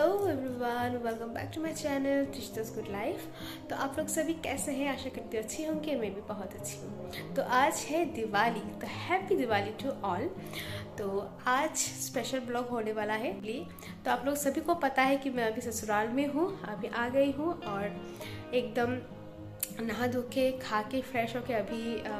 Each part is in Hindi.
Hello everyone welcome back to my channel ट्रिश्तास good life तो आप लोग सभी कैसे हैं? आशा करती हूँ अच्छी होंगी मैं भी बहुत अच्छी हूँ। तो आज है दिवाली तो हैप्पी दिवाली टू ऑल तो आज स्पेशल ब्लॉग होने वाला है तो आप लोग सभी को पता है कि मैं अभी ससुराल में हूँ अभी आ गई हूँ और एकदम नहा धो के खा के फ्रेश होके अभी अ,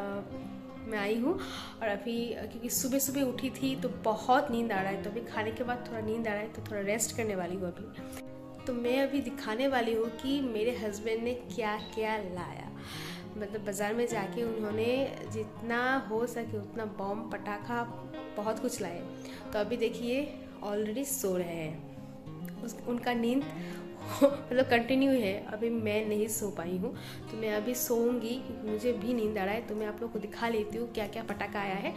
मैं आई हूँ। और अभी, क्योंकि सुबह सुबह उठी थी तो बहुत नींद आ रहा है तो अभी खाने के बाद थोड़ा नींद आ रहा है तो थोड़ा रेस्ट करने वाली हूँ अभी। तो मैं अभी दिखाने वाली हूँ कि मेरे हस्बैंड ने क्या क्या लाया। मतलब बाज़ार में जाके उन्होंने जितना हो सके उतना बॉम्ब पटाखा बहुत कुछ लाए। तो अभी देखिए ऑलरेडी सो रहे हैं। उस, उनका नींद मतलब कंटिन्यू है। अभी मैं नहीं सो पाई हूँ। तो मैं अभी सोऊँगी, मुझे भी नींद आ रहा है तो मैं आप लोग को दिखा लेती हूँ क्या क्या पटाखा आया है।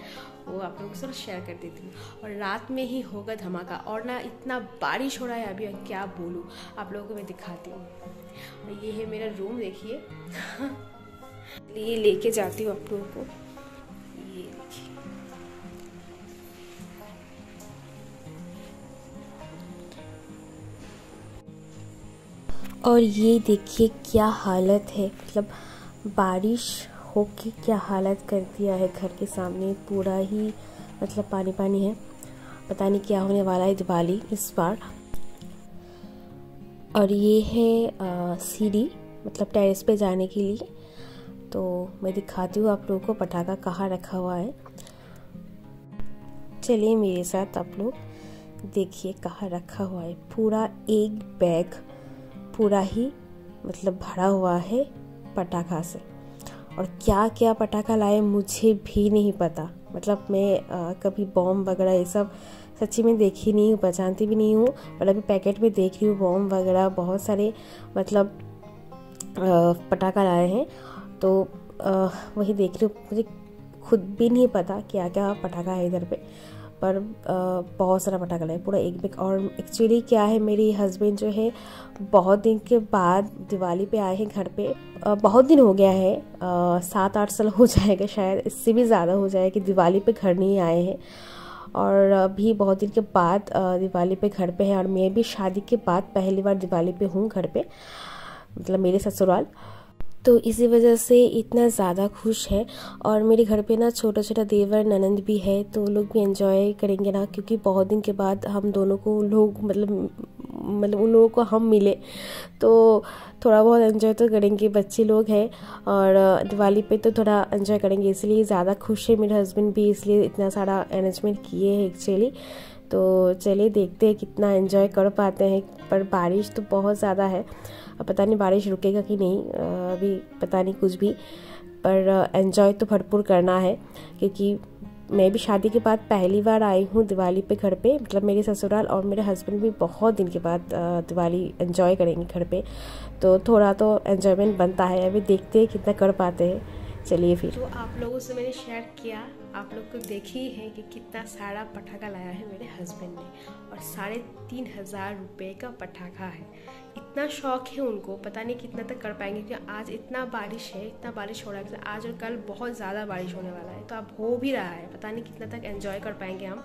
वो आप लोगों के साथ शेयर कर देती हूँ। और रात में ही होगा धमाका। और ना इतना बारिश हो रहा है अभी, क्या बोलूँ? आप लोगों को मैं दिखाती हूँ। और ये है मेरा रूम देखिए। ये लेके जाती हूँ आप लोगों को। ये देखिए। और ये देखिए क्या हालत है। मतलब बारिश होके क्या हालत कर दिया है घर के सामने। पूरा ही मतलब पानी पानी है। पता नहीं क्या होने वाला है दिवाली इस बार। और ये है सीढ़ी मतलब टेरेस पे जाने के लिए। तो मैं दिखाती हूँ आप लोगों को पटाखा कहाँ रखा हुआ है। चलिए मेरे साथ आप लोग देखिए कहाँ रखा हुआ है। पूरा एक बैग पूरा ही मतलब भरा हुआ है पटाखा से। और क्या क्या पटाखा लाए मुझे भी नहीं पता। मतलब मैं अ, कभी बॉम्ब वगैरह ये सब सच्ची में देखी नहीं हूँ पहचानती भी नहीं हूँ पर अभी पैकेट में देख रही हूँ बॉम्ब वगैरह बहुत सारे मतलब पटाखा लाए हैं। तो अ, वही देख रही हूँ मुझे खुद भी नहीं पता क्या क्या पटाखा है इधर पे। पर बहुत सारा पटाखा लाए पूरा एक बिक, और एक्चुअली क्या है, मेरे हस्बैंड जो है, बहुत दिन के बाद दिवाली पे आए हैं घर पे। बहुत दिन हो गया है सात आठ साल हो जाएगा शायद, इससे भी ज़्यादा हो जाएगा कि दिवाली पे घर नहीं आए हैं। और अभी बहुत दिन के बाद दिवाली पे घर पे है, और मैं भी शादी के बाद पहली बार दिवाली पे हूँ घर पे मतलब मेरे ससुराल। तो इसी वजह से इतना ज़्यादा खुश है और मेरे घर पे ना छोटा छोटा देवर ननंद भी है तो लोग भी एंजॉय करेंगे ना, क्योंकि बहुत दिन के बाद हम दोनों को लोग मतलब मतलब उन लोगों को हम मिले। तो थोड़ा बहुत एंजॉय तो करेंगे, बच्चे लोग हैं और दिवाली पे तो थोड़ा एंजॉय करेंगे, इसलिए ज़्यादा खुश है मेरे हस्बैंड भी, इसलिए इतना सारा अरेंजमेंट किए हैं एक्चुअली तो चलिए देखते हैं कितना एंजॉय कर पाते हैं, पर बारिश तो बहुत ज़्यादा है। अब पता नहीं बारिश रुकेगा कि नहीं अभी पता नहीं कुछ भी, पर एंजॉय तो भरपूर करना है, क्योंकि मैं भी शादी के बाद पहली बार आई हूँ दिवाली पे घर पे मतलब मेरे ससुराल और मेरे हस्बैंड भी बहुत दिन के बाद दिवाली एंजॉय करेंगे घर पे तो थोड़ा तो एंजॉयमेंट बनता है, अभी देखते हैं कितना कर पाते हैं, चलिए फिर। तो आप लोगों से मैंने शेयर किया आप लोग तो देखी ही है कि कितना सारा पटाखा लाया है मेरे हस्बैंड ने। और साढ़े तीन हज़ार रुपये का पटाखा है। इतना शौक है उनको, पता नहीं कितना तक कर पाएँगे, क्योंकि आज इतना बारिश है, इतना बारिश हो रहा है आज और कल बहुत ज़्यादा बारिश होने वाला है। तो अब हो भी रहा है, पता नहीं कितना तक एंजॉय कर पाएँगे हम।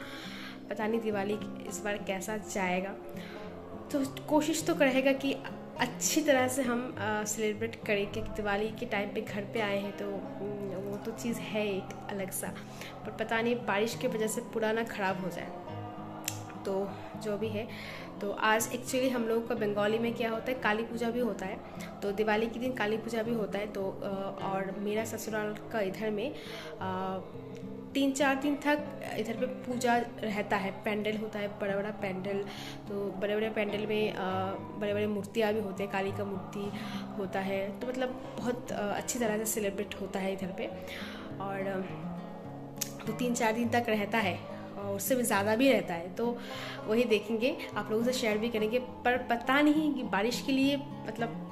पता नहीं दिवाली इस बार कैसा जाएगा। तो कोशिश तो रहेगा कि अच्छी तरह से हम सेलिब्रेट करें क्योंकि दिवाली के टाइम पे घर पे आए हैं तो वो तो चीज़ है एक अलग सा। पर पता नहीं, बारिश की वजह से पुराना ख़राब हो जाए। तो जो भी है तो आज एक्चुअली हम लोगों का बंगाली में क्या होता है, काली पूजा भी होता है। तो दिवाली के दिन काली पूजा भी होता है तो और मेरा ससुराल का इधर में तीन चार दिन तक इधर पे पूजा रहता है, पैंडल होता है बड़ा बड़ा पैंडल। तो बड़े बड़े पैंडल में बड़े बड़े मूर्तियाँ भी होते हैं, काली का मूर्ति होता है। तो मतलब बहुत अच्छी तरह से सेलिब्रेट होता है इधर पे। और तो तीन चार दिन तक रहता है और उससे भी ज़्यादा भी रहता है। तो वही देखेंगे, आप लोगों से शेयर भी करेंगे। पर पता नहीं कि बारिश के लिए मतलब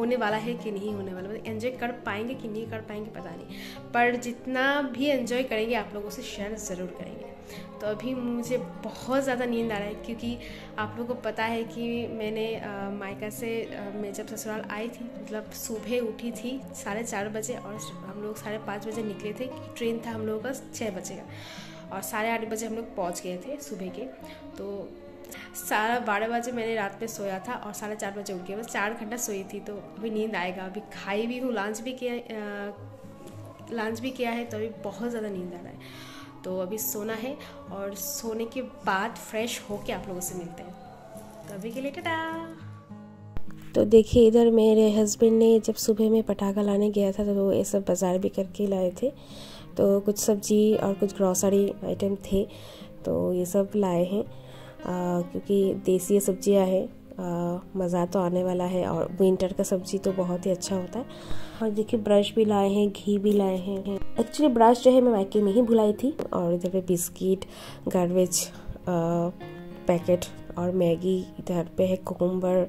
होने वाला है कि नहीं होने वाला मतलब एंजॉय कर पाएँगे कि नहीं कर पाएँगे पता नहीं। पर जितना भी एंजॉय करेंगे, आप लोगों से शेयर ज़रूर करेंगे। तो अभी मुझे बहुत ज़्यादा नींद आ रहा है, क्योंकि आप लोगों को पता है कि मैंने मायका से मैं जब ससुराल आई थी मतलब सुबह उठी थी साढ़े चार बजे और हम लोग साढ़े पाँच बजे निकले थे, ट्रेन था हम लोगों का छः बजे का। और साढ़े आठ बजे हम लोग पहुँच गए थे सुबह के। तो सारा बारह बजे मैंने रात में सोया था और साढ़े चार बजे उठ गया। बस चार घंटा सोई थी तो अभी नींद आएगा। अभी खाई भी हूँ लंच भी किया लंच भी किया है तो अभी बहुत ज़्यादा नींद आ रहा है। तो अभी सोना है और सोने के बाद फ्रेश होके आप लोगों से मिलते हैं। तो अभी के लिए टाटा। तो देखिए, इधर मेरे हस्बैंड ने जब सुबह में पटाखा लाने गया था तो वो ये सब बाज़ार भी करके लाए थे। तो कुछ सब्ज़ी और कुछ ग्रॉसरी आइटम थे तो ये सब लाए हैं। क्योंकि देसी सब्ज़ियाँ हैं मज़ा तो आने वाला है और विंटर का सब्ज़ी तो बहुत ही अच्छा होता है। और देखिए ब्रश भी लाए हैं, घी भी लाए हैं एक्चुअली ब्रश जो है मैं मायके में ही भुलाई थी और इधर पे बिस्किट गार्बेज पैकेट और मैगी इधर पे है कुकुम्बर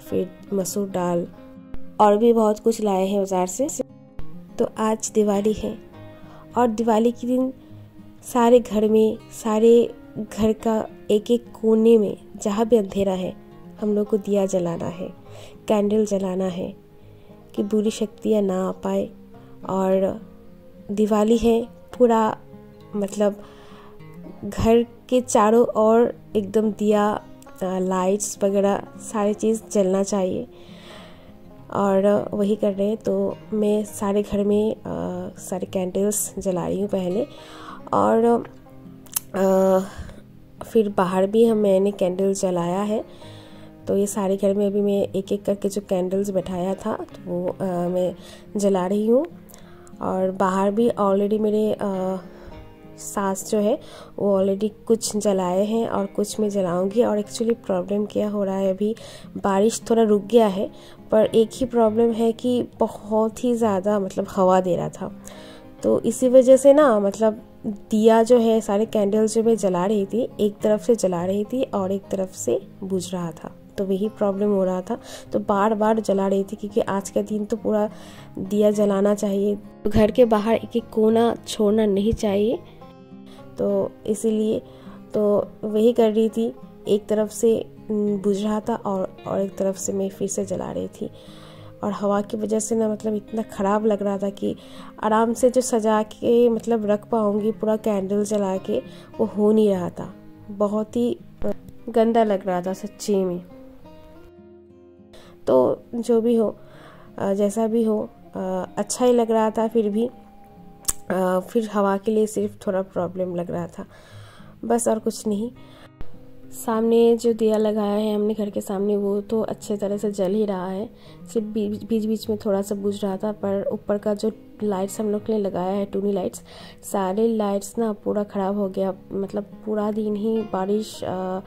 फिर मसूर दाल और भी बहुत कुछ लाए हैं बाज़ार से। तो आज दिवाली है और दिवाली के दिन सारे घर में सारे घर का एक एक कोने में जहाँ भी अंधेरा है हम लोग को दिया जलाना है कैंडल जलाना है कि बुरी शक्तियाँ ना आ पाए। और दिवाली है पूरा मतलब घर के चारों ओर एकदम दिया लाइट्स वगैरह सारी चीज़ जलना चाहिए। और वही कर रहे हैं तो मैं सारे घर में आ, सारे कैंडल्स जला रही हूँ पहले। और फिर बाहर भी हम मैंने कैंडल जलाया है। तो ये सारे घर में अभी मैं एक एक करके जो कैंडल्स बैठाया था तो वो आ, मैं जला रही हूँ। और बाहर भी ऑलरेडी मेरे आ, सास जो है वो ऑलरेडी कुछ जलाए हैं और कुछ मैं जलाऊँगी। और एक्चुअली प्रॉब्लम क्या हो रहा है अभी बारिश थोड़ा रुक गया है पर एक ही प्रॉब्लम है कि बहुत ही ज़्यादा मतलब हवा दे रहा था। तो इसी वजह से ना मतलब दिया जो है, सारे कैंडल्स जो मैं जला रही थी, एक तरफ़ से जला रही थी और एक तरफ़ से बुझ रहा था। तो वही प्रॉब्लम हो रहा था। तो बार बार जला रही थी क्योंकि आज का दिन तो पूरा दिया जलाना चाहिए। घर के बाहर एक एक कोना छोड़ना नहीं चाहिए। तो इसीलिए तो वही कर रही थी। एक तरफ़ से बुझ रहा था और और एक तरफ़ से मैं फिर से जला रही थी। और हवा की वजह से ना मतलब इतना ख़राब लग रहा था कि आराम से जो सजा के मतलब रख पाऊँगी, पूरा कैंडल जला के, वो हो नहीं रहा था। बहुत ही गंदा लग रहा था सच्ची में। तो जो भी हो जैसा भी हो अच्छा ही लग रहा था फिर भी। फिर हवा के लिए सिर्फ़ थोड़ा प्रॉब्लम लग रहा था। बस और कुछ नहीं। सामने जो दिया लगाया है हमने घर के सामने वो तो अच्छे तरह से जल ही रहा है। सिर्फ़ बीच बीच में थोड़ा सा बुझ रहा था पर ऊपर का जो लाइट्स हम लोग ने लगाया है टूनी लाइट्स सारे लाइट्स ना पूरा ख़राब हो गया। मतलब पूरा दिन ही बारिश आ,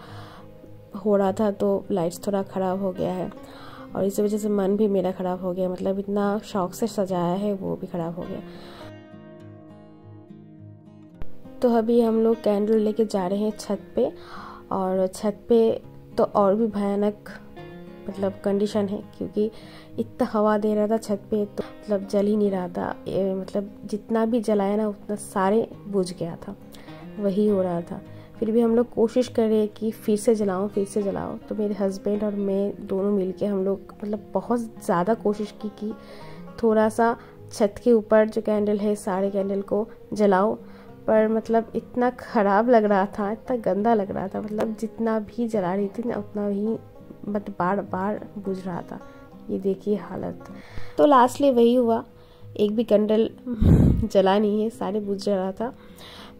हो रहा था तो लाइट्स थोड़ा ख़राब हो गया है। और इसी वजह से मन भी मेरा ख़राब हो गया मतलब इतना शौक से सजाया है वो भी ख़राब हो गया। तो अभी हम लोग कैंडल लेके जा रहे हैं छत पे और छत पे तो और भी भयानक मतलब कंडीशन है, क्योंकि इतना हवा दे रहा था छत पे तो मतलब जल ही नहीं रहा था। मतलब जितना भी जलाया ना, उतना सारे बुझ गया था। वही हो रहा था। फिर भी हम लोग कोशिश कर रहे कि फिर से जलाओ फिर से जलाओ तो मेरे हस्बैंड और मैं दोनों मिलके हम लोग मतलब बहुत ज़्यादा कोशिश की कि थोड़ा सा छत के ऊपर जो कैंडल है, सारे कैंडल को जलाओ पर मतलब इतना ख़राब लग रहा था, इतना गंदा लग रहा था मतलब जितना भी जला रही थी ना, उतना ही मतलब बार बार बुझ रहा था। ये देखिए हालत। तो लास्टली वही हुआ, एक भी कैंडल जला नहीं है, सारे बुझ रहा था।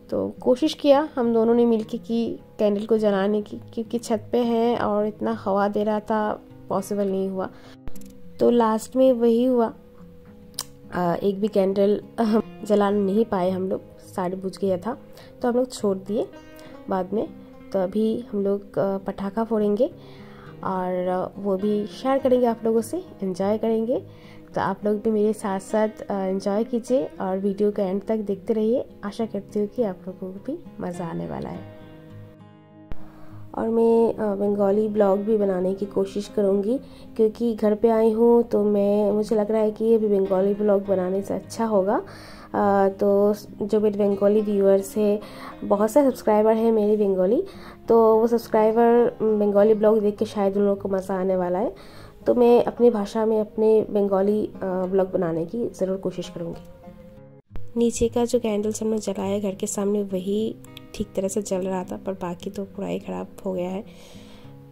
तो कोशिश किया हम दोनों ने मिलके की कैंडल को जलाने की, क्योंकि छत पे हैं और इतना हवा दे रहा था पॉसिबल नहीं हुआ। तो लास्ट में वही हुआ एक भी कैंडल जला नहीं पाए हम लोग। सारे बुझ गया था तो हम लोग छोड़ दिए। बाद में तो अभी हम लोग पटाखा फोड़ेंगे और वो भी शेयर करेंगे आप लोगों से एंजॉय करेंगे। तो आप लोग भी मेरे साथ साथ एंजॉय कीजिए और वीडियो के एंड तक देखते रहिए। आशा करती हूँ कि आप लोगों को भी मज़ा आने वाला है। और मैं बंगाली ब्लॉग भी बनाने की कोशिश करूँगी, क्योंकि घर पे आई हूँ तो मैं, मुझे लग रहा है कि ये भी बंगाली ब्लॉग बनाने से अच्छा होगा। तो जो मेरे बंगाली व्यूअर्स है, बहुत सारे सब्सक्राइबर हैं मेरी बंगाली तो वो सब्सक्राइबर बंगाली ब्लॉग देख के शायद उन लोगों को मज़ा आने वाला है। तो मैं अपनी भाषा में अपने बंगाली ब्लॉग बनाने की ज़रूर कोशिश करूँगी। नीचे का जो कैंडल्स हमने जलाया घर के सामने, वही ठीक तरह से जल रहा था, पर बाकी तो पूरा ही ख़राब हो गया है।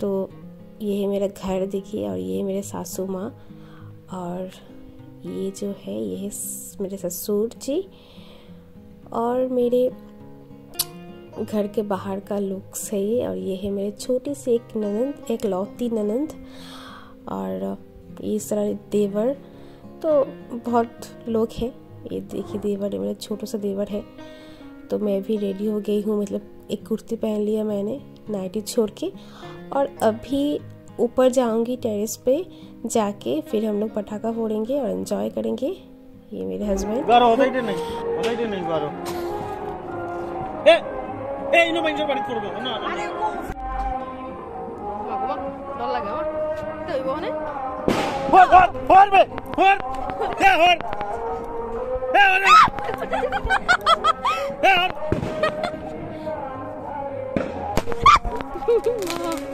तो ये है मेरा घर देखिए, और ये है मेरे सासू माँ, और ये जो है, ये है मेरे ससुर जी और मेरे घर के बाहर का लुक्स है ये और ये है मेरे छोटी सी एक ननंद, एक लौती ननंद और इस तरह देवर। तो बहुत लोग हैं, ये देखिए देवर है, मेरा छोटा सा देवर है। तो मैं भी रेडी हो गई हूँ मतलब एक कुर्ती पहन लिया मैंने, नाइटी छोड़ के और अभी ऊपर जाऊँगी टेरेस पे जाके फिर हम लोग पटाखा फोड़ेंगे और एंजॉय करेंगे। ये मेरे हस्बैंड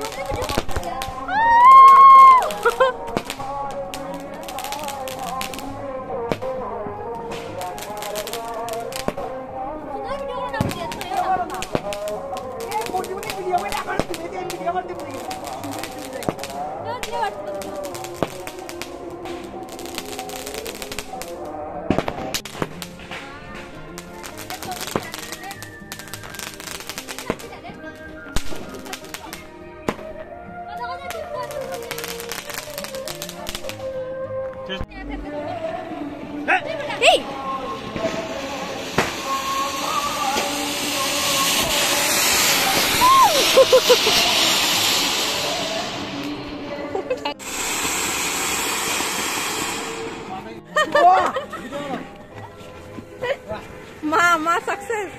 माँ माँ सक्सेस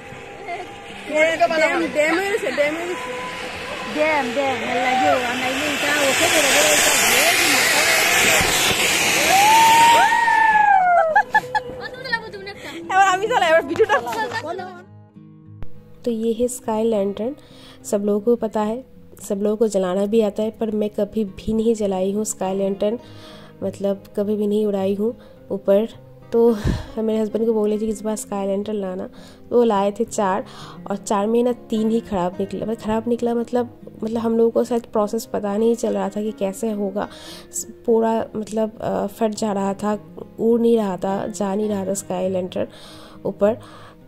डैम डैमेज डैमेज डैम डैम लगे हुआ नहीं इतना ओके करेगा तो ये है स्काई लैंटर्न सब लोगों को पता है, सब लोगों को जलाना भी आता है, पर मैं कभी भी नहीं जलाई हूँ स्काई लैंटर्न मतलब कभी भी नहीं उड़ाई हूँ ऊपर। तो मेरे हस्बैंड को बोले थे कि इस बार स्काई लैंटर्न लाना। तो वो लाए थे चार, और चार में ना तीन ही ख़राब निकला। मतलब ख़राब निकला मतलब मतलब हम लोगों को शायद प्रोसेस पता नहीं चल रहा था कि कैसे होगा। पूरा मतलब फट जा रहा था, उड़ नहीं रहा था, जा नहीं रहा था स्काई लैंटर्न ऊपर।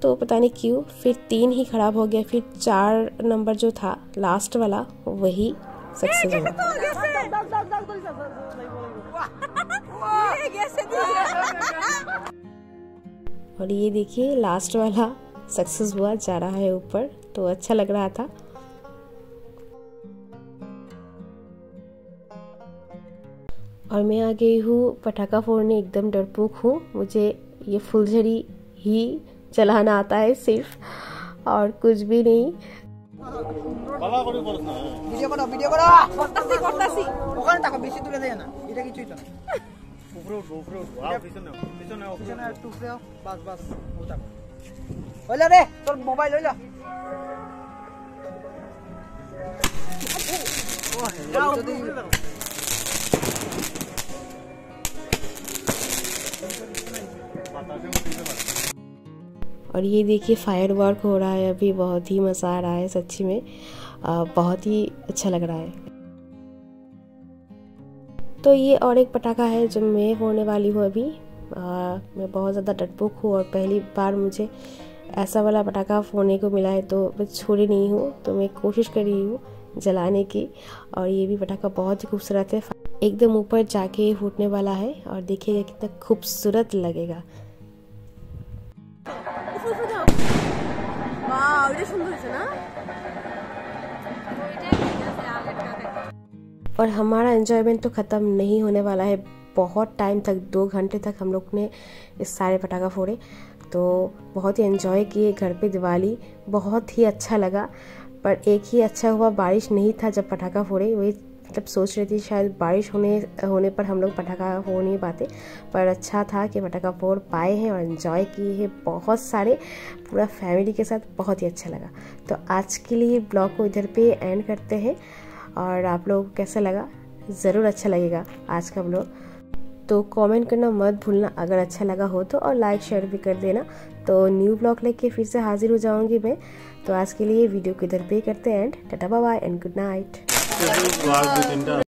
तो पता नहीं क्यों, फिर तीन ही ख़राब हो गया, फिर चार नंबर जो था लास्ट वाला, वही सक्सेस हुआ। और ये देखिए लास्ट वाला सक्सेस हुआ, जा रहा है ऊपर तो अच्छा लग रहा था। और मैं आ गई हूँ, पटाखा फोड़ने, एकदम डरपोक हूँ, मुझे ये फुलझड़ी ही चलाना आता है सिर्फ और कुछ भी नहीं ভিডিও করো ভিডিও করো করতাছি করতাছি ওখানে থাকো বেশি দূরে যায় না এটা কিছুই তো উপরে উঠবো উপরে উঠবো আর পিছনে পিছনে পিছনে একটু উপরে বাস বাস ও থাকো হইলো রে তোর মোবাইল হইলো যদি और ये देखिए फायर वर्क हो रहा है अभी बहुत ही मज़ा आ रहा है सच्ची में। आ, बहुत ही अच्छा लग रहा है। तो ये और एक पटाखा है जो मैं होने वाली हूँ अभी। आ, मैं बहुत ज़्यादा डटपुक हूँ और पहली बार मुझे ऐसा वाला पटाखा फोड़ने को मिला है तो मैं छोड़ी नहीं हूँ तो मैं कोशिश कर रही हूँ जलाने की। और ये भी पटाखा बहुत ही खूबसूरत है। एकदम ऊपर जाके फूटने वाला है और देखिएगा कितना खूबसूरत लगेगा। और हमारा एंजॉयमेंट तो ख़त्म नहीं होने वाला है। बहुत टाइम तक, दो घंटे तक हम लोग ने इस सारे पटाखा फोड़े। तो बहुत ही एंजॉय किए घर पे दिवाली। बहुत ही अच्छा लगा। पर एक ही अच्छा हुआ, बारिश नहीं था जब पटाखा फोड़े। वही मतलब सोच रही थी शायद बारिश होने होने पर हम लोग पटाखा हो नहीं पाते। पर अच्छा था कि पटाखा फोड़ पाए हैं और इन्जॉय किए हैं बहुत सारे। पूरा फैमिली के साथ बहुत ही अच्छा लगा। तो आज के लिए ब्लॉग को इधर पे एंड करते हैं। और आप लोगों को कैसा लगा? ज़रूर अच्छा लगेगा आज का ब्लॉग तो कमेंट करना मत भूलना। अगर अच्छा लगा हो तो और लाइक शेयर भी कर देना। तो न्यू ब्लॉग लेके फिर से हाजिर हो जाऊँगी मैं। तो आज के लिए वीडियो को इधर पे करते हैं। And tata bye and good night Cases larger than dozen.